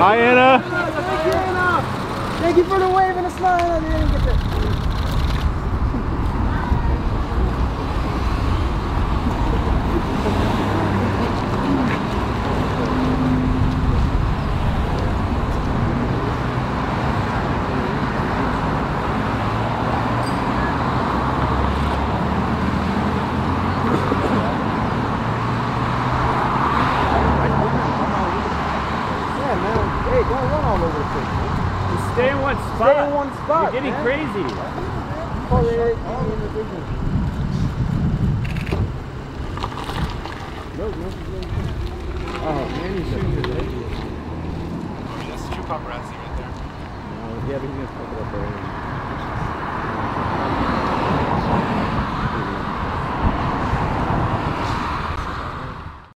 Hi, Anna. Thank you, Anna. Thank you for the wave and the smile. Hey, don't run all over the place. Just stay in one spot. Stay in one spot. You're getting man. crazy. Oh, yeah. No, no, no. Oh, man, you should do that. That's true paparazzi right there. No, yeah, but he's gonna fuck it up already.